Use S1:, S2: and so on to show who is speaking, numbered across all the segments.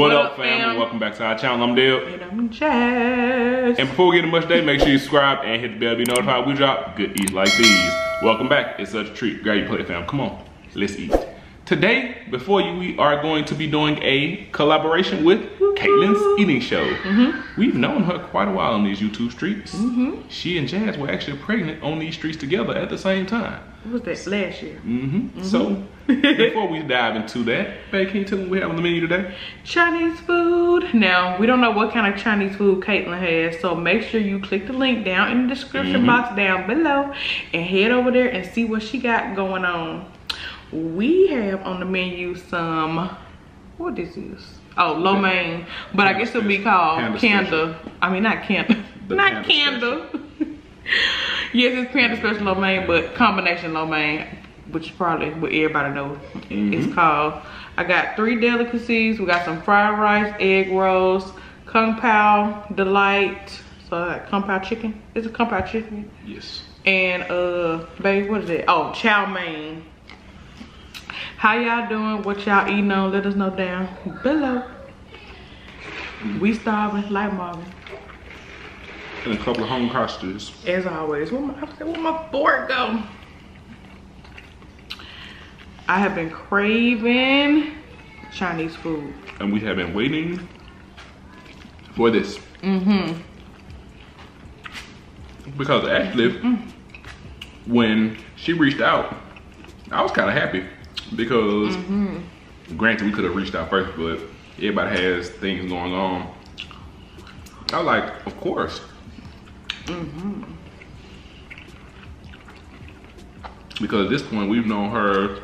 S1: What, what up, fam? fam? Welcome back to our channel. I'm Dale.
S2: And I'm Jazz.
S1: And before we get into much day, make sure you subscribe and hit the bell to be notified we drop good eats like these. Welcome back. It's such a treat. Grab your plate, fam. Come on. Let's eat. Today, before you, we are going to be doing a collaboration with Kaitlin's Eating Show. Mm -hmm. We've known her quite a while on these YouTube streets. Mm -hmm. She and Jazz were actually pregnant on these streets together at the same time.
S2: What was that last year?
S1: Mm-hmm. So before we dive into that, babe, can you tell me what we have on the menu today?
S2: Chinese food. Now we don't know what kind of Chinese food Kaitlin has, so make sure you click the link down in the description mm -hmm. box down below and head over there and see what she got going on we have on the menu some what this is oh lo mein but i guess it'll be called candle i mean not candle not candle yes it's panda special lo mein but combination lo mein which probably what everybody knows mm -hmm. it's called i got three delicacies we got some fried rice egg rolls kung pao delight so that kung pao chicken is it kung pao chicken
S1: yes
S2: and uh baby what is it oh chow mein how y'all doing? What y'all eating on? Let us know down below. We starving like Marvin.
S1: And a couple of home hostages.
S2: As always. Where my, where my fork go? I have been craving Chinese food.
S1: And we have been waiting for this.
S2: Mm-hmm.
S1: Because actually, mm -hmm. when she reached out, I was kind of happy because mm -hmm. granted we could have reached out first, but everybody has things going on. I was like, of course.
S2: Mm -hmm.
S1: Because at this point we've known her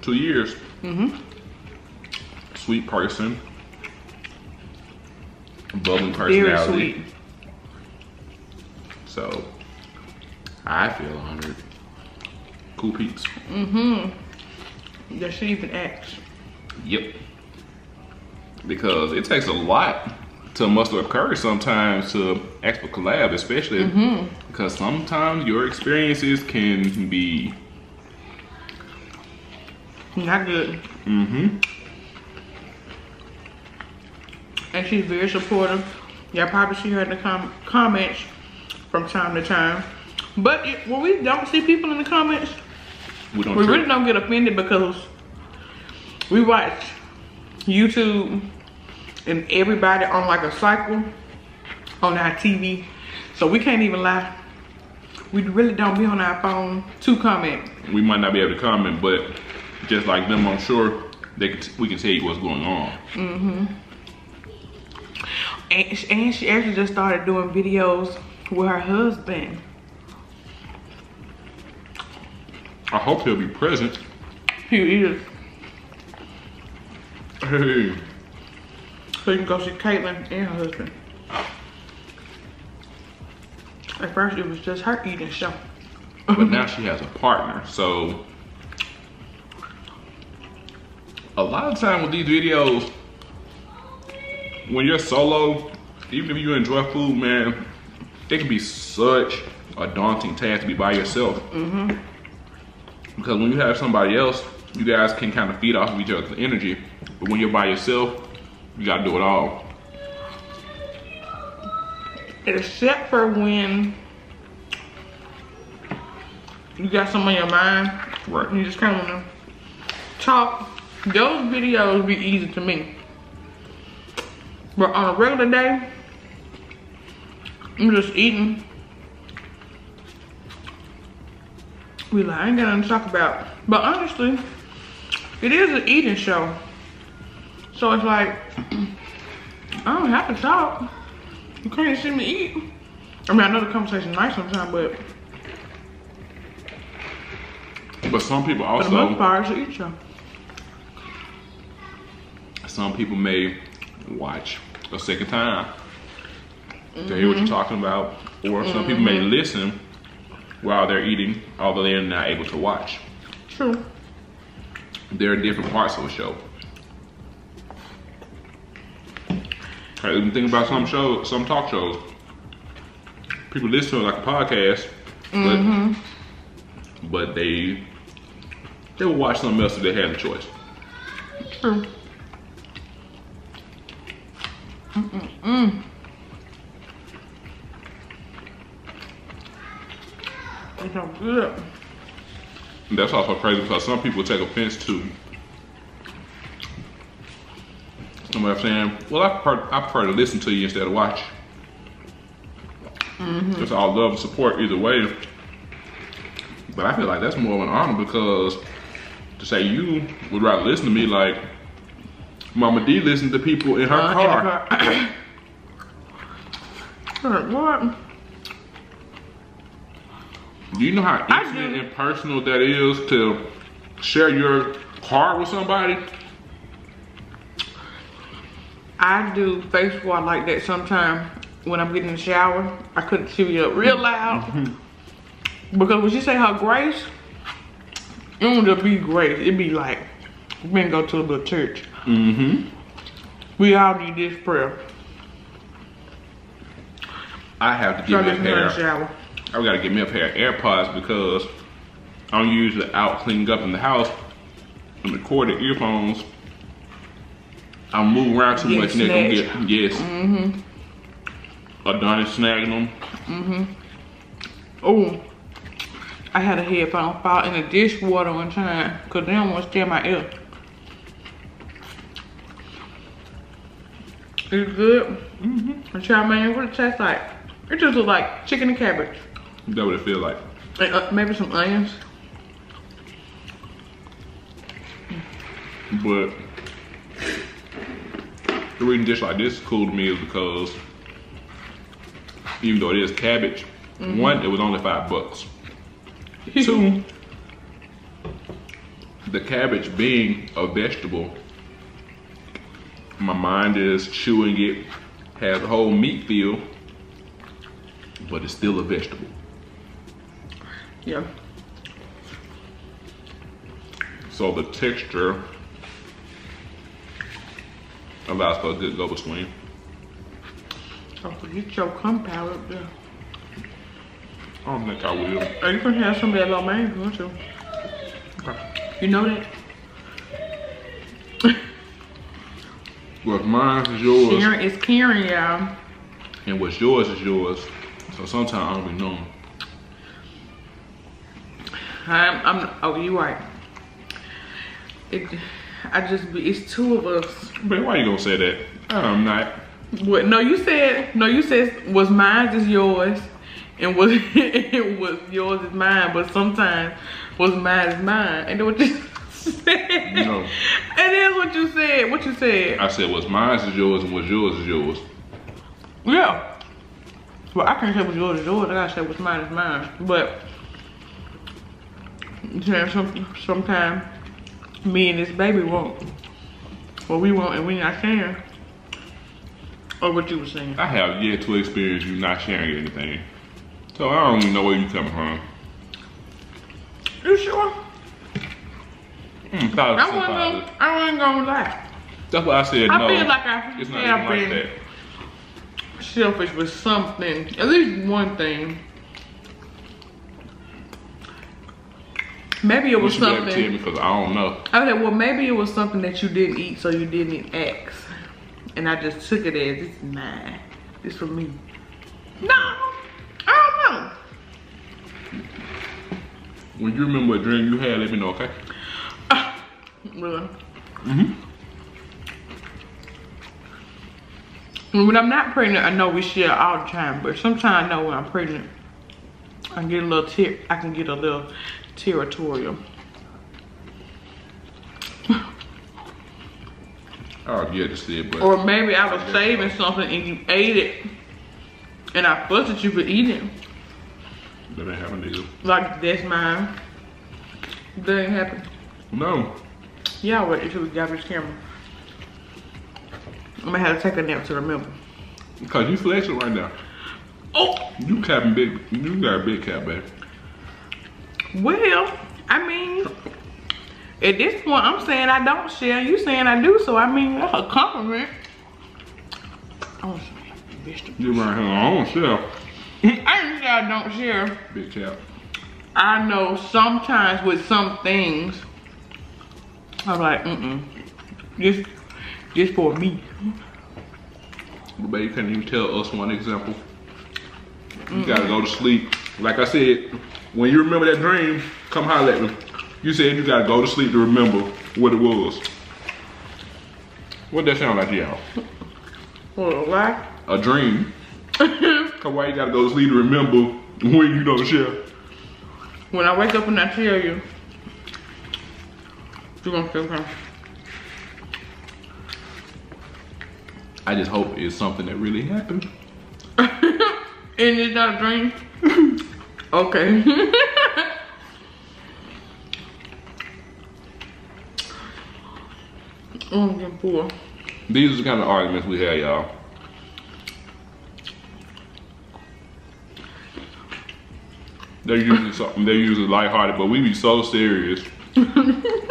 S1: two years.
S2: Mm -hmm.
S1: Sweet person. Bubbling personality. Very sweet. So I feel honored. Cool peeps.
S2: Mm-hmm. That she even asked.
S1: Yep. Because it takes a lot to muster up courage sometimes to ask for collab, especially mm -hmm. because sometimes your experiences can be
S2: not good.
S1: Mm-hmm.
S2: And she's very supportive. Yeah, probably see her in the com comments from time to time. But it, when we don't see people in the comments, we don't. We really don't get offended because we watch YouTube and everybody on like a cycle on our TV. So we can't even lie. We really don't be on our phone to comment.
S1: We might not be able to comment, but just like them, I'm sure they can we can tell you what's going on.
S2: Mm-hmm. And, and she actually just started doing videos with her husband.
S1: I hope he'll be present.
S2: He is.
S1: Hey.
S2: So you can go see Kaitlin and her husband. At first it was just her eating show.
S1: but now she has a partner, so a lot of time with these videos, when you're solo, even if you enjoy food, man, it can be such a daunting task to be by yourself.
S2: Mm -hmm.
S1: Because when you have somebody else, you guys can kind of feed off of each other's energy. But when you're by yourself, you gotta do it all.
S2: Except for when you got something on your mind,
S1: right?
S2: You just kind of wanna talk. Those videos be easy to me. But on a regular day, I'm just eating We like, I ain't got nothing to talk about. But honestly, it is an eating show. So it's like, I don't have to talk. You can't see me eat. I mean, I know the conversation's nice sometimes, but.
S1: But some people also.
S2: For the most part, eat show.
S1: Some people may watch a second time to mm -hmm. hear what you're mm-hmm. talking about. Or some mm -hmm. people may mm-hmm. listen while they're eating, although they're not able to watch.
S2: True.
S1: There are different parts of the show. Right, even think about some shows, some talk shows. People listen to it like a podcast, but mm -hmm. but they they will watch something else if they had a choice.
S2: True. Mm-mm-mm. It's so good.
S1: That's also crazy because some people take offense to. Somebody saying, "Well, I prefer, I prefer to listen to you instead of watch." Just all love and support either way. But I feel like that's more of an honor because to say you would rather listen to me like Mama D listens to people in her
S2: Uh, in
S1: car.
S2: car. what?
S1: Do you know how intimate and personal that is to share your car with somebody?
S2: I do face wash like that sometimes when I'm getting in the shower. I cut the TV up real loud. Because when she say her grace, it don't just be grace. It be like, we been go to a little church.
S1: Mm-hmm.
S2: We all need this prayer.
S1: I have to
S2: So
S1: get me a
S2: listen to her in the
S1: pair.
S2: shower.
S1: I gotta get me a pair of AirPods because I'm usually out cleaning up in the house and the corded earphones. I move around too much and they gonna get yes. Mm-hmm. Adonis snagging them.
S2: Oh, I had a headphone fall in the dishwater one time because they don't want to stay my ear. It's good. Mm-hmm. Try man, what it tastes like? It just looks like chicken and cabbage.
S1: That what it feel like.
S2: And, uh, maybe some onions.
S1: But the reason dish like this is cool to me is because even though it is cabbage, mm-hmm. one, it was only five bucks. Two, the cabbage being a vegetable, my mind is chewing it, has a whole meat feel, but it's still a vegetable.
S2: Yeah.
S1: So the texture allows for a good go between.
S2: Oh, get your compound up there.
S1: I don't think I will.
S2: Oh, you can have some of that lo mein if you to. You know that?
S1: What's mine is yours,
S2: Sharing is caring, y'all.
S1: and what's yours is yours. So sometimes I don't be knowing.
S2: I'm, I'm, oh, you right. It, I just be, it's two of us.
S1: But why you gonna say that? I'm not.
S2: What? No, you said, no, you said was mine is yours, and was it was yours is mine. But sometimes was mine is mine, and then what you said.
S1: No.
S2: And then what you said. What you said.
S1: I said what's mine is yours, and what's yours is yours.
S2: Yeah. Well, I can't say what's yours is yours. I gotta say what's mine is mine. But you know, some sometimes me and this baby want what we want, and we not sharing. Or what you were saying.
S1: I have yet to experience you not sharing anything. So I don't even know where you coming from.
S2: You sure?
S1: Mm,
S2: I wasn't gonna, I wasn't gonna lie.
S1: That's why I said
S2: I
S1: no.
S2: feel like I
S1: it's not even like that.
S2: Selfish with something, at least one thing. Maybe it was
S1: should be to tell
S2: something.
S1: me because I don't know.
S2: Said, well, maybe it was something that you didn't eat, so you didn't ask. And I just took it as it's is mine. This for me. No, I don't know.
S1: When you remember what dream you had, let me know, okay?
S2: don't know. Really. Mm-hmm. When I'm not pregnant, I know we share all the time, but sometimes I know when I'm pregnant, I get a little tip. I can get a little territorial.
S1: Oh, Yet to see it, but
S2: Or maybe I was saving something and you ate it, and I fussed at you for eating.
S1: that ain't happen either.
S2: Like that's mine. That didn't happen.
S1: No.
S2: Yeah, wait if we was this camera. I'm gonna have to take a nap to remember.
S1: Because you flexing right now.
S2: Oh,
S1: You capping big, you got a big cap, baby.
S2: Well, I mean, at this point, I'm saying I don't share. You saying I do, so I mean that's a compliment. Oh.
S1: You right here on shelf.
S2: I didn't say I don't share.
S1: Big cap.
S2: I know sometimes with some things, I'm like, mm-mm, just, just for me.
S1: But baby, you can't even tell us one example. You gotta go to sleep. Like I said, when you remember that dream, come holler at me. You said you gotta go to sleep to remember what it was. What that sound like to y'all?
S2: What, why?
S1: A dream. Cause why you gotta go to sleep to remember when you don't share?
S2: When I wake up and I tell you, you're gonna feel okay.
S1: I just hope it's something that really happened.
S2: And it's not a dream? okay. oh, I'm poor.
S1: These are the kind of arguments we had, y'all. They're usually something. They're usually lighthearted, but we be so serious.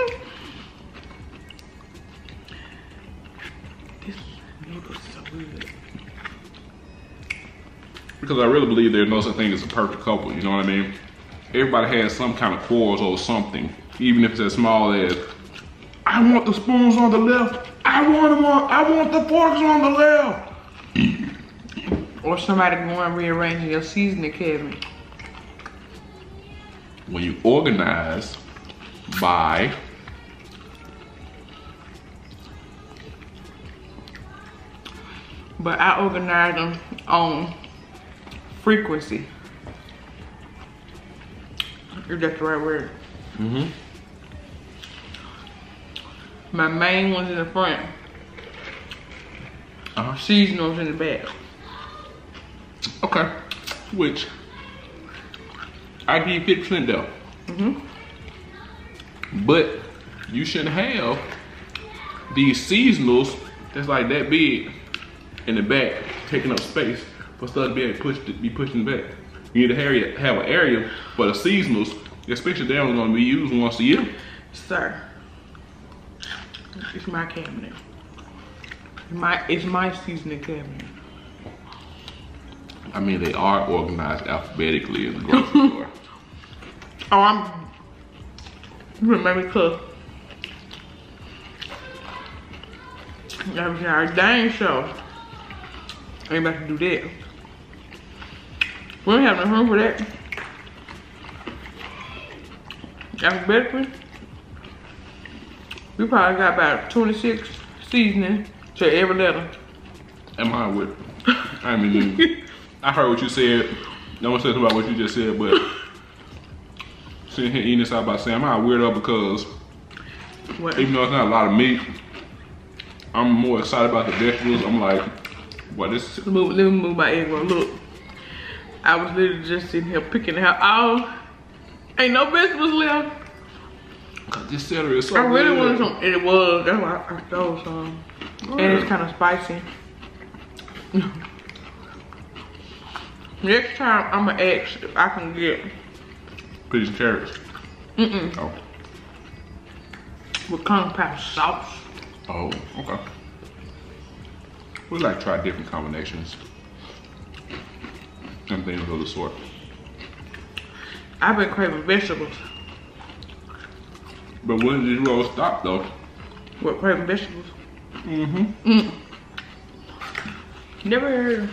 S1: Because I really believe there's no such thing as a perfect couple. You know what I mean? Everybody has some kind of quarrels or something, even if it's as small as, I want the spoons on the left. I want them on. I want the forks on the left.
S2: Or somebody going rearranging your seasoning cabinet.
S1: When you organize by
S2: But I organize them on frequency. If that's the right word.
S1: Mm-hmm.
S2: My main one's in the front.
S1: Uh-huh.
S2: Seasonals in the back.
S1: Okay. Which I give you 50% though.
S2: Mhm.
S1: But you shouldn't have these seasonals that's like that big in the back, taking up space for stuff to be able to push to be pushing back. You need to have, have an area for the seasonals, especially they're only gonna be used once a year.
S2: Sir. It's my cabinet. My it's my seasoning cabinet.
S1: I mean, they are organized alphabetically in the grocery store.
S2: Oh, I'm. You remember me cook? That was our dang show. I ain't about to do that. We don't have no room for that. Alphabetically, we probably got about 26 seasoning to every letter.
S1: Am I with? I mean, I heard what you said. No one said about what you just said, but sitting here eating this out by saying, am I a weirdo because
S2: What?
S1: even though it's not a lot of meat, I'm more excited about the vegetables. I'm like, what this?
S2: Let me move, let me move my egg roll. Look, I was literally just sitting here picking out oh, all. Ain't no vegetables left.
S1: This celery is so
S2: I really
S1: good.
S2: wanted some. And it was. That's why I stole some. And it's kind of spicy. Next time, I'm gonna ask if I can get
S1: Peas and carrots.
S2: mm-mm,
S1: Oh,
S2: with kung pao sauce.
S1: oh, okay. We like to try different combinations and things of the sort.
S2: I've been craving vegetables.
S1: But when did you all stop though?
S2: What craving vegetables?
S1: Mm-hmm.
S2: Never heard.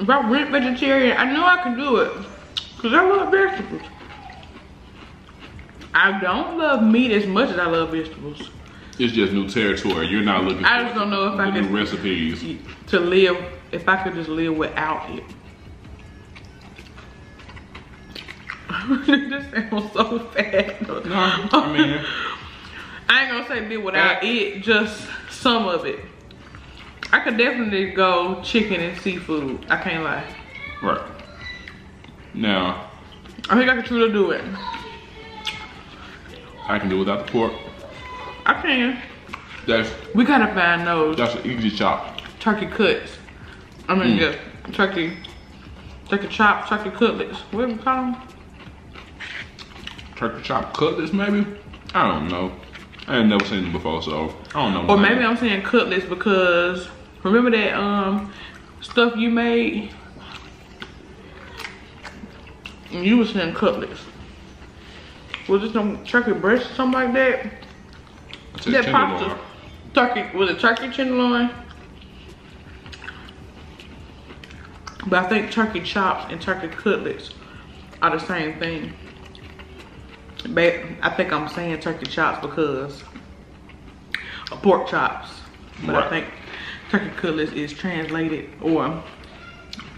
S2: If I went vegetarian, I know I can do it. Cause I love vegetables. I don't love meat as much as I love vegetables.
S1: It's just new territory. You're not looking.
S2: I
S1: for
S2: just don't know if
S1: the
S2: I
S1: new
S2: can-
S1: recipes.
S2: To live, if I could just live without it. this sounds so fat.
S1: No, I mean,
S2: I ain't gonna say live without it, just some of it. I could definitely go chicken and seafood. I can't lie.
S1: right. Now,
S2: I think I could truly do it.
S1: I can do without the pork.
S2: I can.
S1: That's
S2: We gotta find those
S1: that's an easy chop.
S2: turkey cuts. I mean,
S1: Mm.
S2: yeah, turkey, turkey chop, turkey cutlets. What do we call them?
S1: Turkey chop cutlets, maybe. I don't know. I ain't never seen them before, so I don't know.
S2: Or maybe I'm saying cutlets because remember that um stuff you made? You was saying cutlets. Was it some turkey breast or something like that?
S1: Said
S2: that
S1: tenderloin.
S2: turkey, was a turkey tenderloin? But I think turkey chops and turkey cutlets are the same thing. But I think I'm saying turkey chops because of pork chops. But I think turkey cutlets is translated or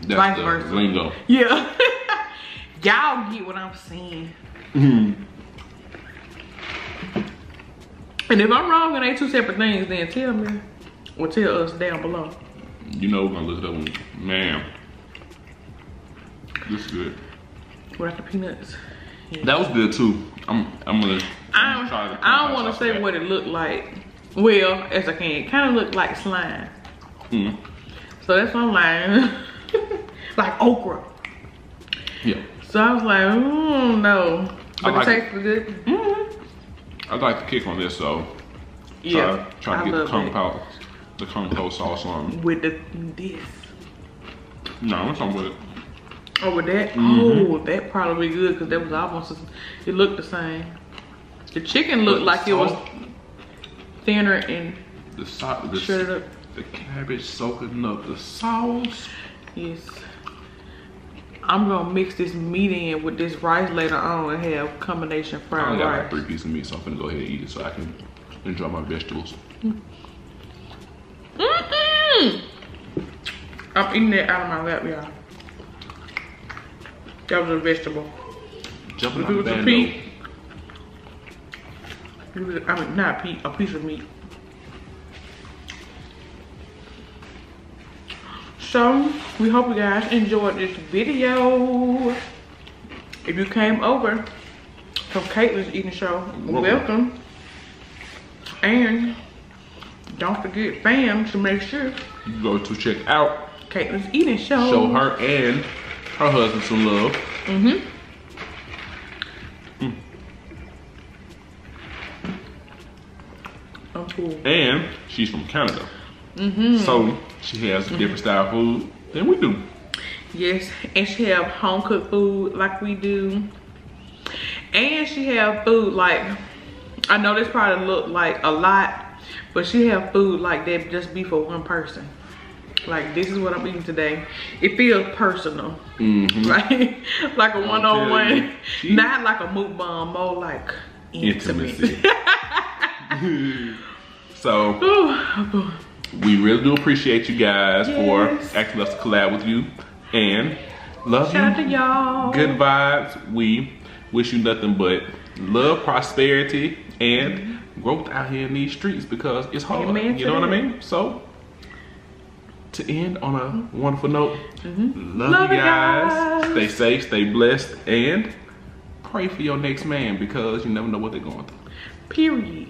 S1: That's
S2: Vice
S1: the
S2: versa.
S1: lingo.
S2: yeah. Y'all get what I'm saying. Mm-hmm. And if I'm wrong and they two separate things, then tell me or tell us down below.
S1: You know we're gonna look it up. When, man, this is good.
S2: Without the peanuts.
S1: That was good too. I'm I'm gonna.
S2: I
S1: the
S2: I don't want to say
S1: back.
S2: what it looked like. Well, as I can. It kind of looked like slime.
S1: Mm.
S2: So that's what I'm lying. like okra.
S1: Yeah,
S2: So I was like, mm, no. But
S1: like
S2: it
S1: it.
S2: tastes good. Mm.
S1: I like the kick on this so.
S2: Yeah.
S1: Try, try
S2: I
S1: to get the kung pao, the kung pao sauce on.
S2: With the this.
S1: No, I'm talking with it.
S2: Oh, with that?
S1: Mm-hmm.
S2: Oh, that probably be good because that was almost, it looked the same. The chicken looked like it was thinner and
S1: The sauce, the,
S2: shredded up.
S1: the cabbage soaking up the sauce.
S2: Yes. I'm gonna mix this meat in with this rice later on and have combination
S1: I
S2: fried
S1: only got like
S2: rice.
S1: three pieces of meat, so I'm gonna go ahead and eat it so I can enjoy my vegetables.
S2: Mm-mm. I'm eating that out of my lap, y'all. That was a vegetable.
S1: Jumping
S2: If it was a pea, I mean, not a pea, a piece of meat. So, we hope you guys enjoyed this video. If you came over from Kaitlin's Eating Show,
S1: Welcome.
S2: welcome. And don't forget, fam, to make sure
S1: You go to check out,
S2: Kaitlin's Eating Show.
S1: show her and her husband some love.
S2: Mm-hmm. Oh, cool.
S1: And she's from Canada.
S2: Mm-hmm.
S1: So she has a different style of food than we do.
S2: Yes, and she have home cooked food like we do. And she have food like, I know this probably look like a lot, but she have food like that just be for one person. Like this is what I'm eating today. It feels personal,
S1: Mm-hmm.
S2: right? like a one on one, not like a mukbang, more like intimate.
S1: Intimacy. so
S2: Ooh,
S1: we really do appreciate you guys
S2: Yes.
S1: for asking us to collab with you. And love
S2: Shout out
S1: you.
S2: to y'all.
S1: Good vibes. We wish you nothing but love, prosperity, and growth out here in these streets because it's hard.
S2: Amen
S1: you know what I mean? So to end on a wonderful note, love,
S2: Mm-hmm. Love
S1: you
S2: you
S1: guys.
S2: guys.
S1: Stay safe, stay blessed, and pray for your next man because you never know what they're going through.
S2: Period.